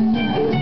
Música